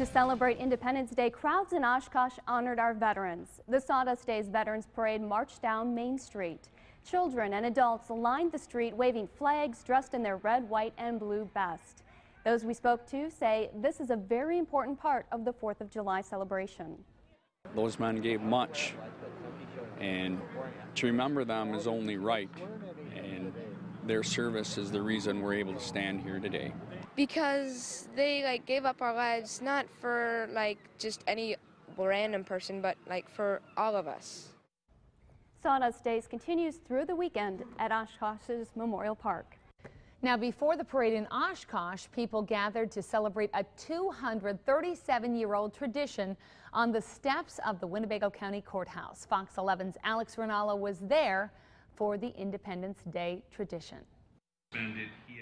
To celebrate Independence Day, crowds in Oshkosh honored our veterans. The Sawdust Days Veterans Parade marched down Main Street. Children and adults lined the street waving flags dressed in their red, white, and blue best. Those we spoke to say this is a very important part of the 4th of July celebration. Those men gave much, and to remember them is only right, and their service is the reason we're able to stand here today because they like gave up our lives not for like just any random person but like for all of us. Sawdust Days continues through the weekend at Oshkosh's Memorial Park. Now, before the parade in Oshkosh, people gathered to celebrate a 237-year-old tradition on the steps of the Winnebago County Courthouse. Fox 11's Alex Rinaldo was there for the Independence Day tradition.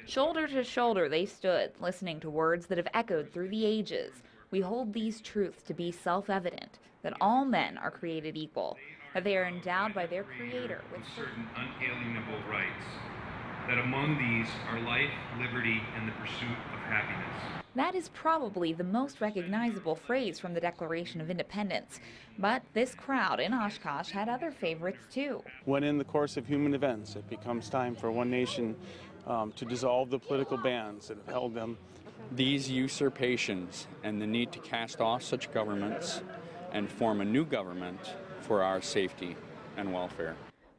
Shoulder to shoulder they stood, listening to words that have echoed through the ages. We hold these truths to be self-evident, that all men are created equal, that they are endowed by their Creator with certain unalienable rights, that among these are life, liberty, and the pursuit of happiness. That is probably the most recognizable phrase from the Declaration of Independence. But this crowd in Oshkosh had other favorites too. When in the course of human events it becomes time for one nation um, to dissolve the political bands that have held them. These usurpations and the need to cast off such governments and form a new government for our safety and welfare.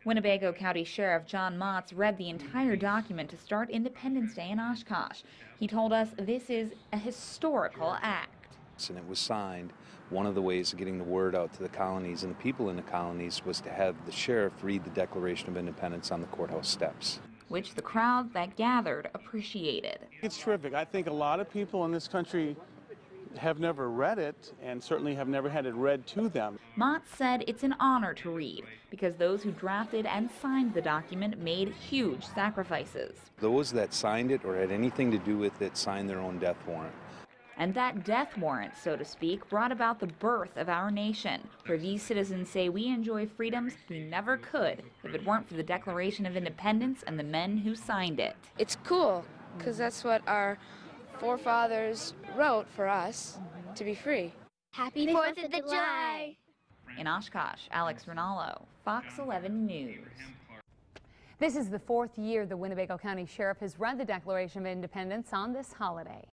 Winnebago County Sheriff John Matz read the entire document to start Independence Day in Oshkosh. He told us this is a historical act. And it was signed. One of the ways of getting the word out to the colonies and the people in the colonies was to have the sheriff read the Declaration of Independence on the courthouse steps which the crowd that gathered appreciated. It's terrific. I think a lot of people in this country have never read it and certainly have never had it read to them. Matz said it's an honor to read because those who drafted and signed the document made huge sacrifices. Those that signed it or had anything to do with it signed their own death warrant. And that death warrant, so to speak, brought about the birth of our nation, where these citizens say we enjoy freedoms we never could if it weren't for the Declaration of Independence and the men who signed it. It's cool, because that's what our forefathers wrote for us to be free. Happy 4th of July! In Oshkosh, Alex Rinaldo, Fox 11 News. This is the fourth year the Winnebago County Sheriff has read the Declaration of Independence on this holiday.